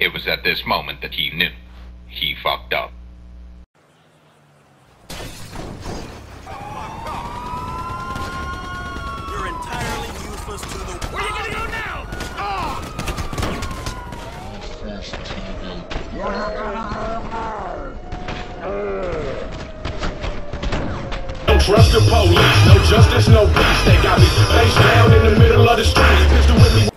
It was at this moment that he knew. He fucked up. You're entirely useless to the. Where are you gonna go now? Don't trust the police, no justice, no peace. They got me face down in the middle of the street.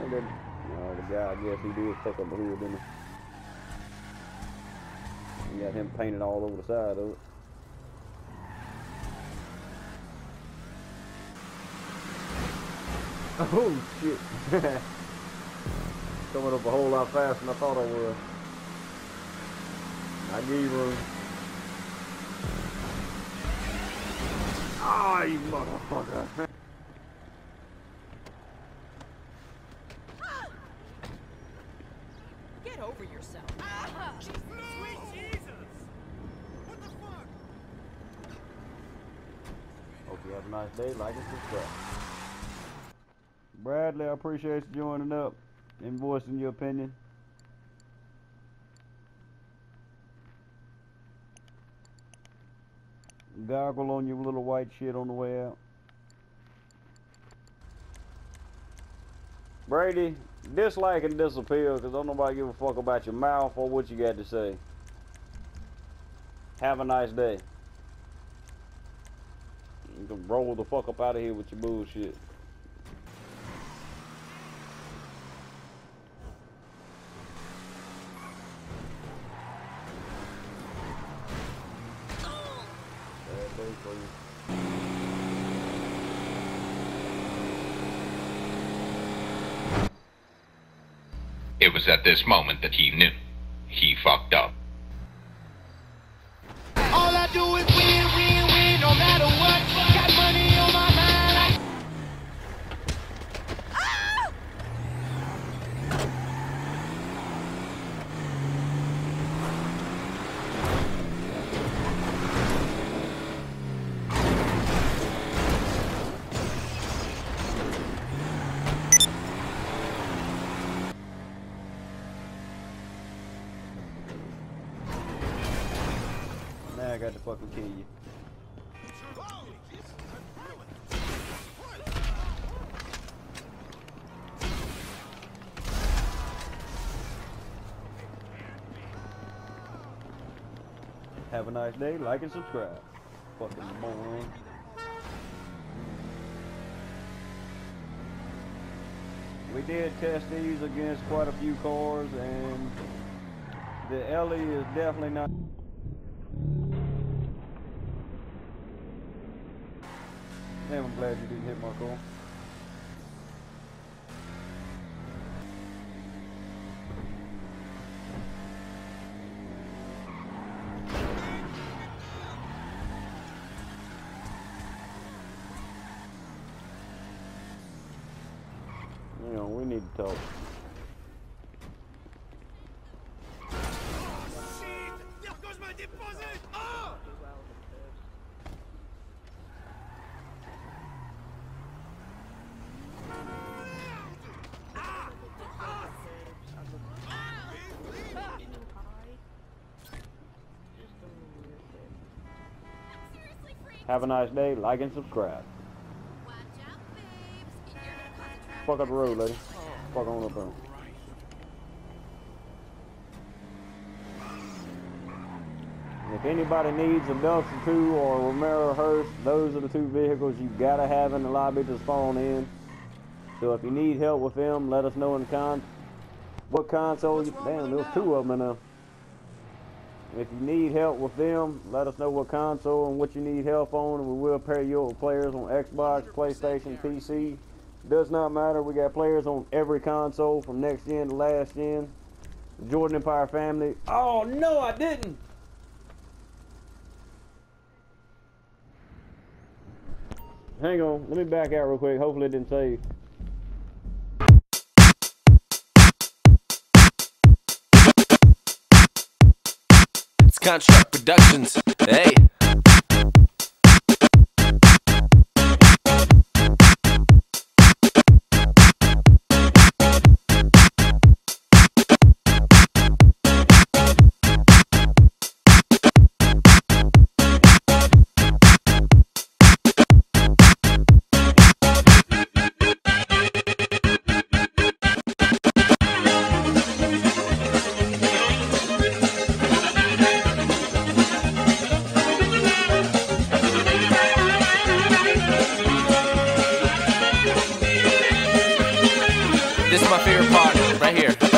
And then, uh, the guy, I guess he did fuck up the hood, didn't he? You got him painted all over the side of it. Oh shit. Coming up a whole lot faster than I thought I would. I gave him. Ah, you motherfucker. you have a nice day. Like and subscribe. Bradley, I appreciate you joining up and voicing your opinion. Goggle on your little white shit on the way out. Brady, dislike and disappear because don't nobody give a fuck about your mouth or what you got to say. Have a nice day. Can roll the fuck up out of here with your bullshit. It was at this moment that he knew. Got to fucking kill you. Have a nice day. Like and subscribe. Fucking moron. We did test these against quite a few cars, and the Ellie is definitely not. Damn, I'm glad you didn't hit my car. You know, we need to talk. Have a nice day. Like and subscribe. Fuck up the road, lady. Fuck on up there. If anybody needs a Duster 2 or a Romero Hearse, those are the two vehicles you've got to have in the lobby to spawn in. So if you need help with them, let us know in con. What console? You, damn, there's two of them in there. If you need help with them, let us know what console and what you need help on, and we will pair you up with players on Xbox, PlayStation, PC. Does not matter. We got players on every console from next gen to last gen. Jordan Empire family. Oh no, I didn't. Hang on, let me back out real quick. Hopefully it didn't save. Construct Productions. Hey. Right here.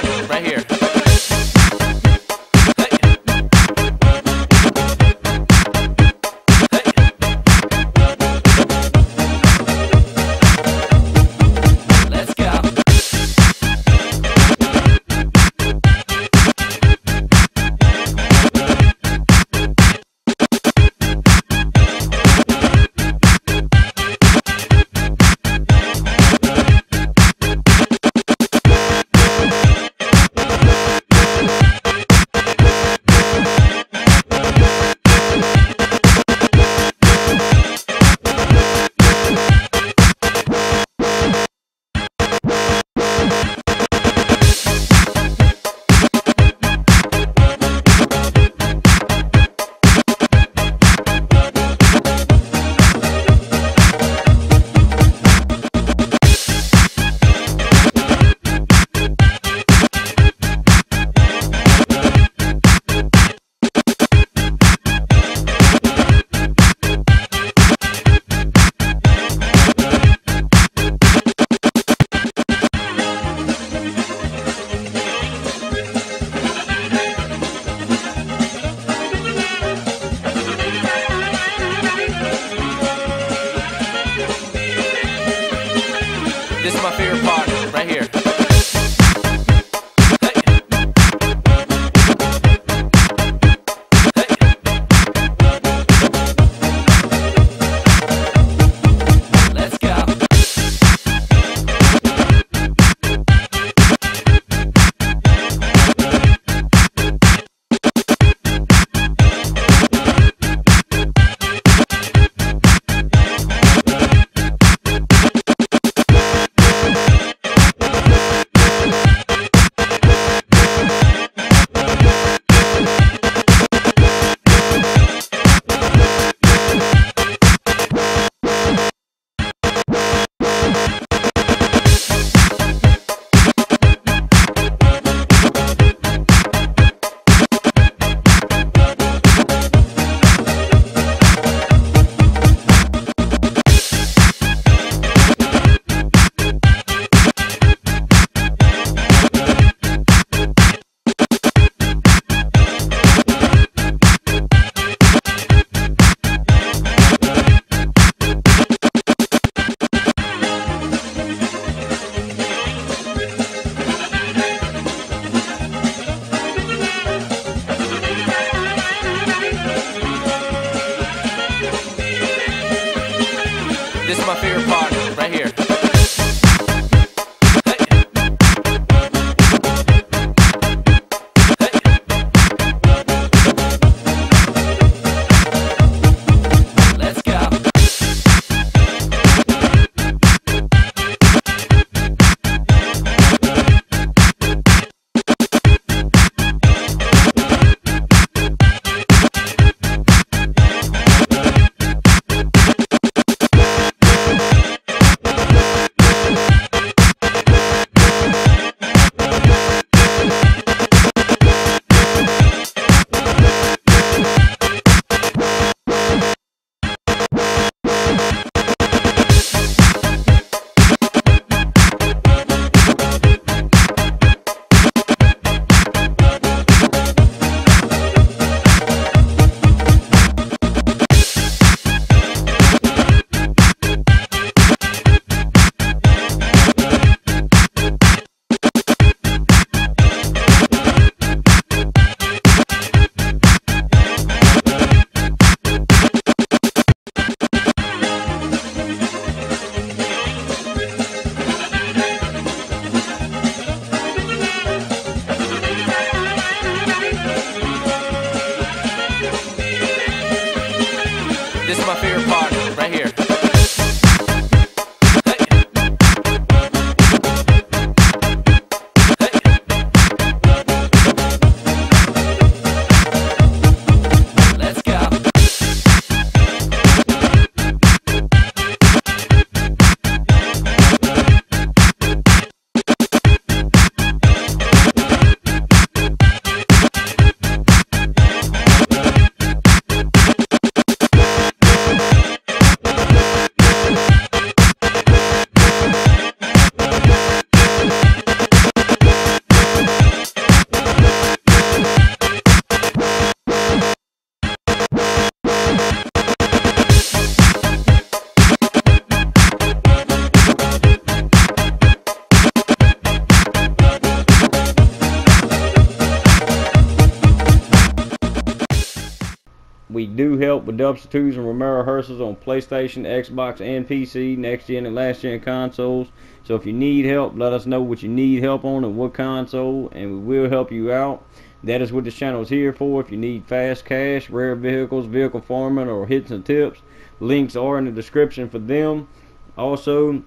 with Duster 2s and Romero rehearsals on PlayStation, Xbox, and PC, next gen and last gen consoles. So if you need help, let us know what you need help on and what console, and we will help you out. That is what this channel is here for. If you need fast cash, rare vehicles, vehicle farming, or hits and tips, links are in the description for them. Also,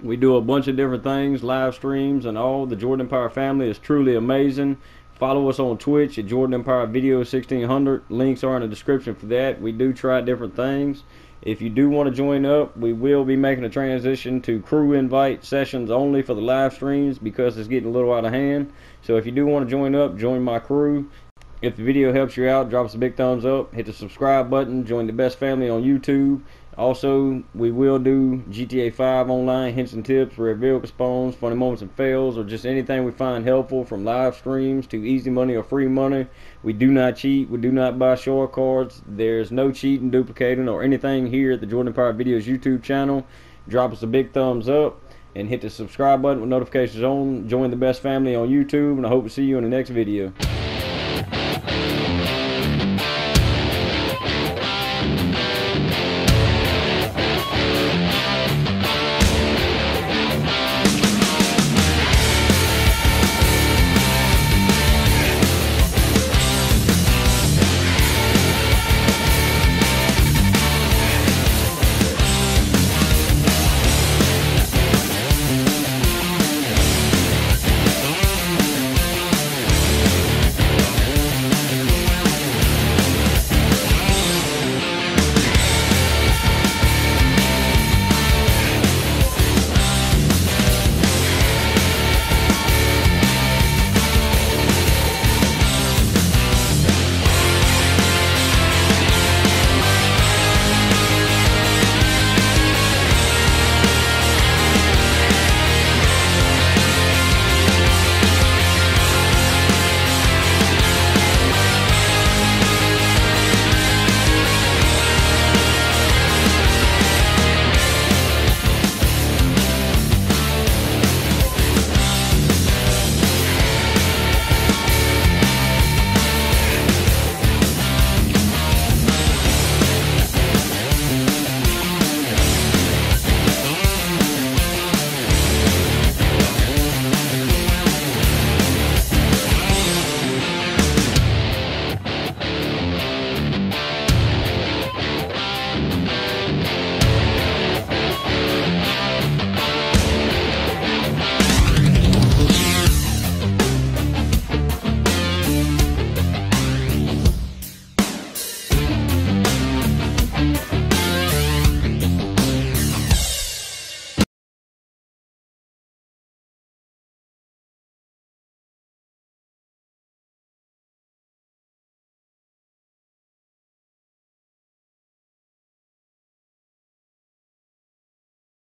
we do a bunch of different things, live streams and all. The Jordan Empire family is truly amazing. Follow us on Twitch at Jordan Empire Video 1600. Links are in the description for that. We do try different things. If you do want to join up, we will be making a transition to crew invite sessions only for the live streams because it's getting a little out of hand. So if you do want to join up, join my crew. If the video helps you out, drop us a big thumbs up. Hit the subscribe button. Join the best family on YouTube. Also, we will do GTA 5 online hints and tips, vehicle spawns, funny moments and fails, or just anything we find helpful from live streams to easy money or free money. We do not cheat. We do not buy Shark Cards. There's no cheating, duplicating, or anything here at the Jordan Empire Videos YouTube channel. Drop us a big thumbs up. and hit the subscribe button with notifications on. Join the best family on YouTube, and I hope to see you in the next video.